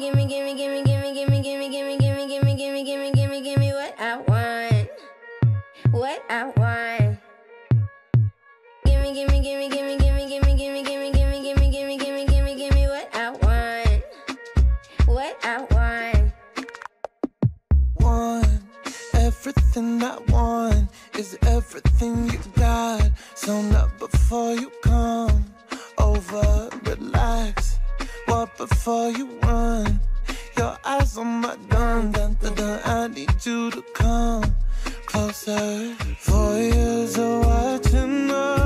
gimme, gimme, gimme, gimme, gimme, gimme, gimme, gimme, gimme, gimme, gimme, gimme, gimme, gimme what I want. What I want. Gimme, gimme, gimme, gimme, gimme, gimme, gimme, gimme, gimme, gimme, gimme, gimme, gimme, gimme what I want. What I want. want. Everything I want is everything you got. So not before you come over, relax. What before you run? Your eyes on my gun, dun, dun, dun. I need you to come closer. Four years of watching us,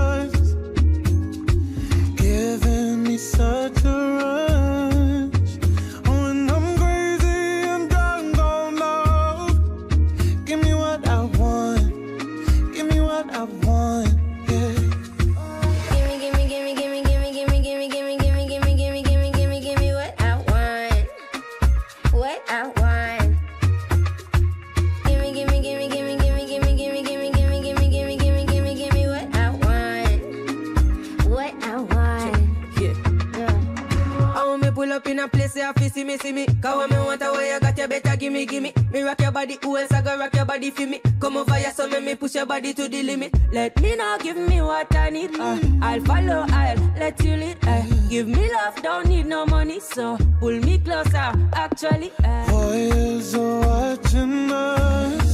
pull up in a place where I see me, see me. Cause when me want a way you got you better gimme, gimme. Me rock your body, who else I go rock your body for me? Come over here, so make me push your body to the limit. Let me know, give me what I need. Uh, I'll follow, I'll let you lead. Uh, give me love, don't need no money, so pull me closer. Actually, uh. Years of watching us,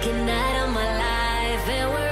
looking at all my life. And we're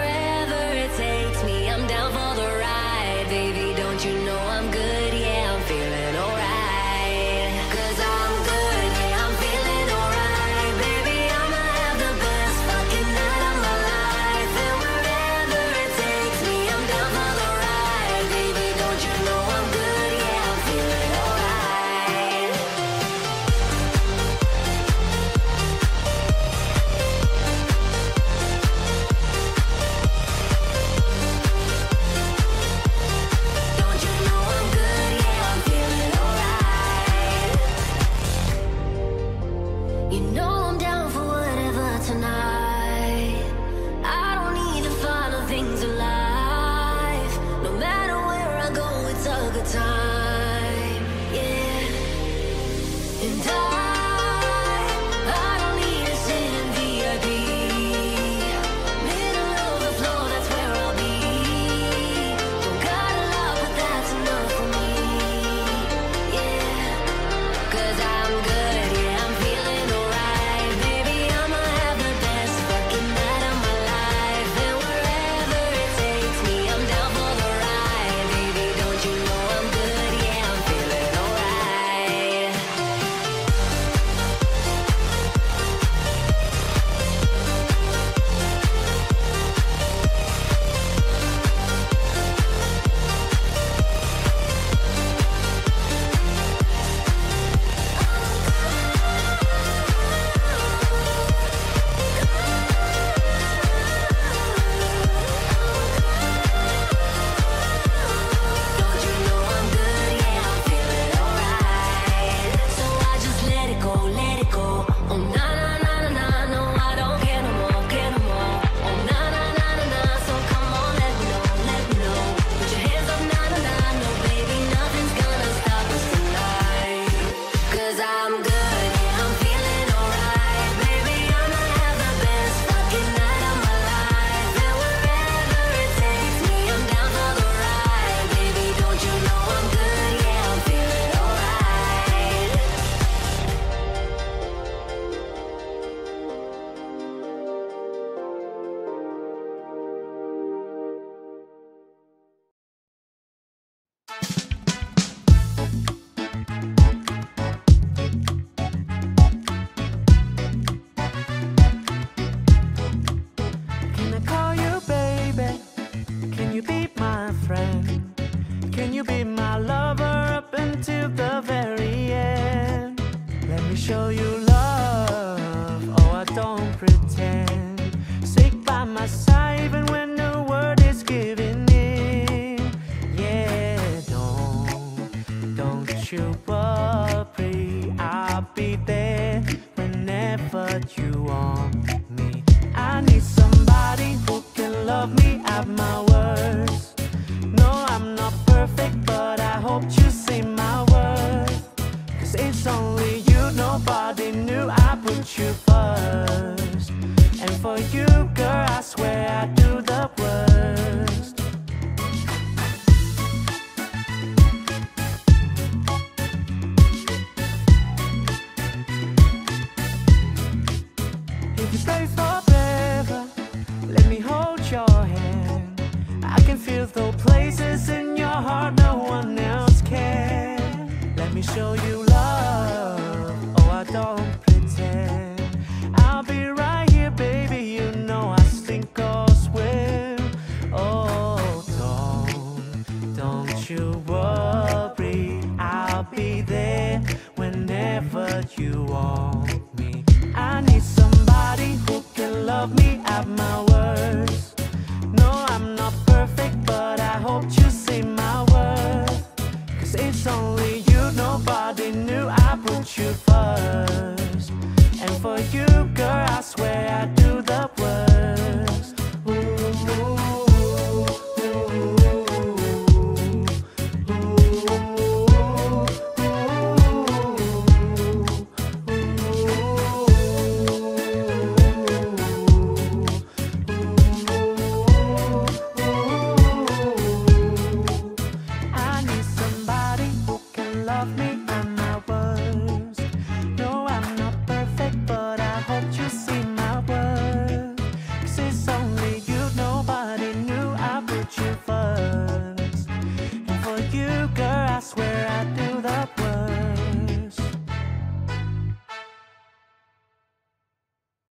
don't you worry. I'll be there whenever you want me. I need somebody who can love me at my worst. No, I'm not perfect, but I hope you see my worth. Cause it's only you, nobody knew I put you first. And for you, girl, I swear I do the you want me. I need somebody who can love me at my